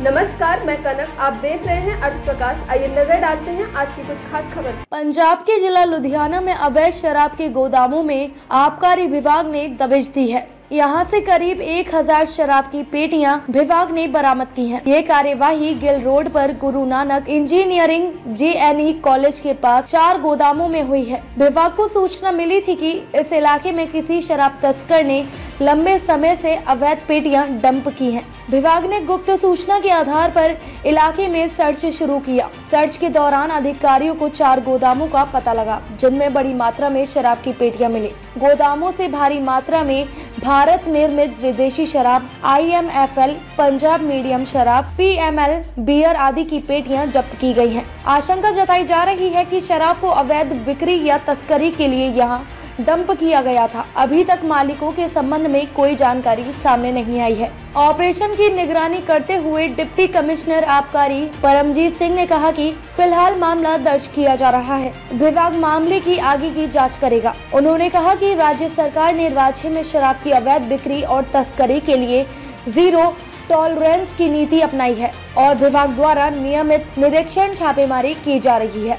नमस्कार, मैं कनक। आप देख रहे हैं अर्थ प्रकाश आइए नज़र डालते हैं आज की कुछ खास खबर। पंजाब के जिला लुधियाना में अवैध शराब के गोदामों में आबकारी विभाग ने दबिश दी है। यहाँ से करीब 1000 शराब की पेटियाँ विभाग ने बरामद की हैं। ये कार्यवाही गिल रोड पर गुरु नानक इंजीनियरिंग जे कॉलेज के पास चार गोदामों में हुई है। विभाग को सूचना मिली थी कि इस इलाके में किसी शराब तस्कर ने लंबे समय से अवैध पेटियाँ डंप की हैं। विभाग ने गुप्त सूचना के आधार पर इलाके में सर्च शुरू किया सर्च के दौरान अधिकारियों को चार गोदामों का पता लगा, जिनमें बड़ी मात्रा में शराब की पेटियाँ मिली गोदामों से भारी मात्रा में भारत निर्मित विदेशी शराब आईएमएफएल पंजाब मीडियम शराब पीएमएल बियर आदि की पेटियाँ जब्त की गई हैं। आशंका जताई जा रही है कि शराब को अवैध बिक्री या तस्करी के लिए यहाँ डंप किया गया था। अभी तक मालिकों के संबंध में कोई जानकारी सामने नहीं आई है। ऑपरेशन की निगरानी करते हुए डिप्टी कमिश्नर आबकारी परमजीत सिंह ने कहा कि फ़िलहाल मामला दर्ज किया जा रहा है। विभाग मामले की आगे की जाँच करेगा। उन्होंने कहा कि राज्य सरकार ने राज्य में शराब की अवैध बिक्री और तस्करी के लिए ज़ीरो टॉलरेंस की नीति अपनाई है और विभाग द्वारा नियमित निरीक्षण छापेमारी की जा रही है।